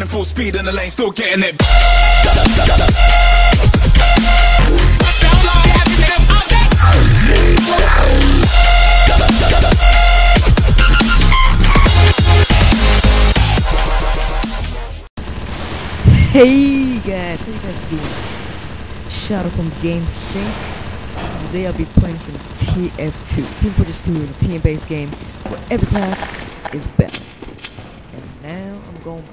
running full speed in the lane, still getting it. Hey guys, how you guys doing? Shadow from Game Sync. Today I'll be playing some TF2. Team Fortress 2 is a team-based game where every class is balanced. And now I'm going,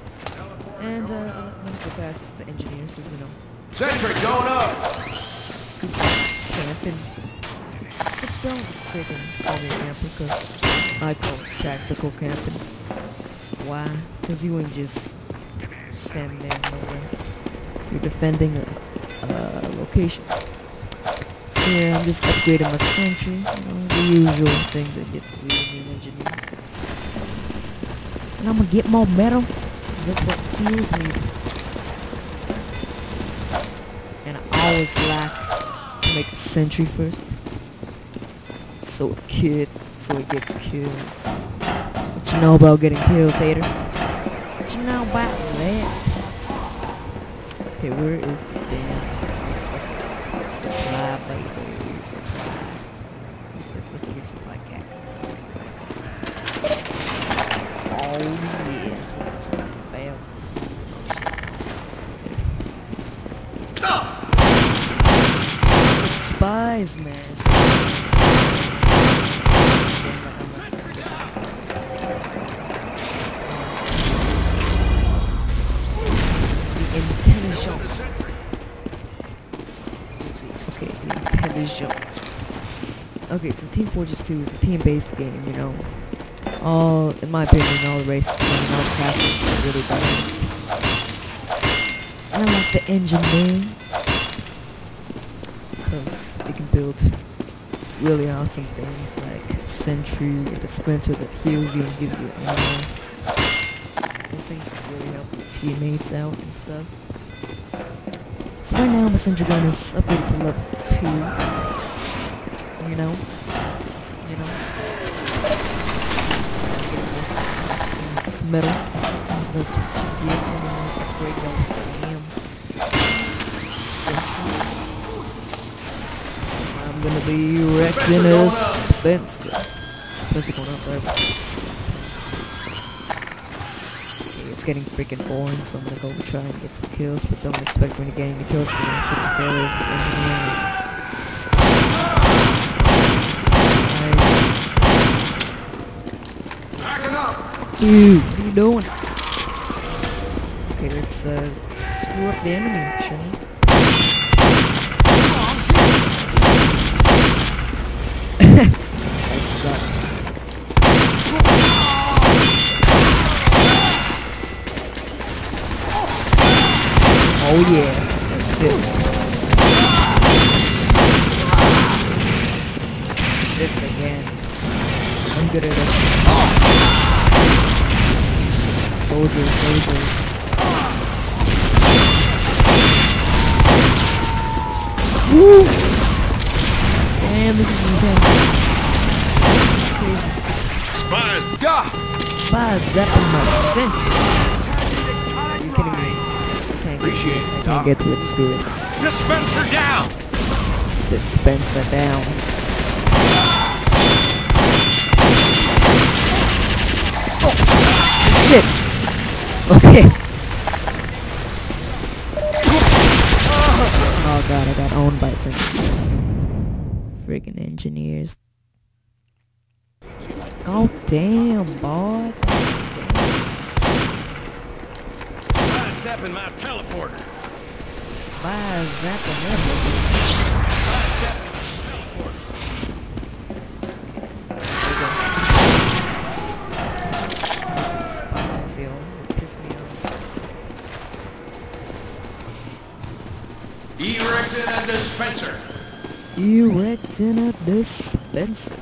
and uh, I'm gonna go past the engineer because you know, Sentry going up. because camping. But don't freaking call me camper because I call it tactical camping. Why? Because you ain't just standing there nowhere. You're defending a, a location. So yeah, I'm just upgrading my sentry. You know, the usual thing that you do in an engineer. And I'm gonna get more metal, that's what fuels me. And I always lack to make a sentry first. So a kid, so it gets kills. What you know about getting kills, hater? What you know about that? Okay, where is the damn? Supply, baby, resupply. Where's the, where's the resupply cat? Oh yeah, that's what I'm talking about. Secret spies, man. The intelligent. Okay, the intelligent. Okay, so Team Fortress 2 is a team-based game, you know. All, in my opinion, all races, mean, all classes are really balanced. And I like the engineering. Because they can build really awesome things like Sentry, the Dispenser that heals you and gives you ammo. Those things can really help your teammates out and stuff. So right now my Sentry gun is upgraded to level 2. You know? You know? Some metal. Because that's what you get when you upgrade level damn Sentry. I'm gonna be wrecking a Spencer. Spencer going up. Okay, it's getting freaking boring, so I'm gonna go try and get some kills, but don't expect me to get any kills because I'm freaking failure engineering. Dude, what are you doing? Okay, let's uh, screw up the enemy, shall we? I suck. Oh yeah, assist. Assist again. I'm good at this. Soldiers, soldiers. Woo! Damn, this is intense. Spies zapping my sense. Are you kidding me? I can't get to Appreciate it. it, I can't get to it. Screw it. Dispenser down. Dispenser down. Oh, shit. Okay. Oh god, I got owned by some freaking engineers. Oh damn, boy. Spies zapping my teleporter. Spies zapping everything. Spies zapping my teleporter. Spies, yo. Piss me off. Erecting a dispenser. Erecting a dispenser.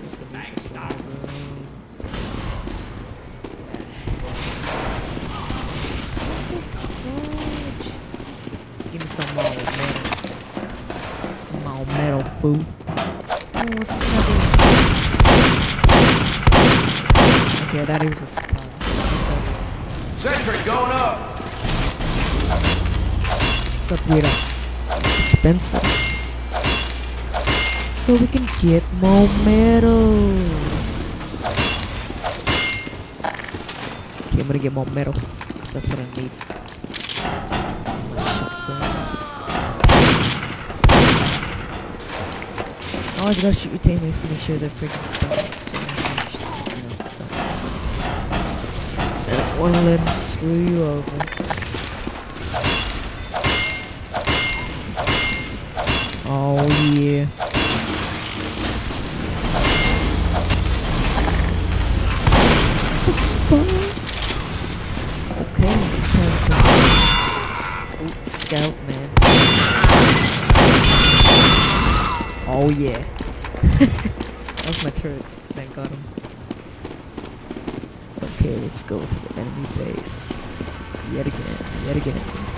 Where's the resupply room? Fudge. Give me some more metal. Some more food. Oh, what's be? Okay, that is a spy. Sentry going up. Let's upgrade us dispenser. So we can get more metal. Okay, I'm gonna get more metal. that's what I need. My shotgun. Always gotta shoot your teammates to make sure they're freaking spies. So don't wanna let them screw you over. Oh yeah. Yeah. that was my turret that got him. Okay, let's go to the enemy base. Yet again, yet again.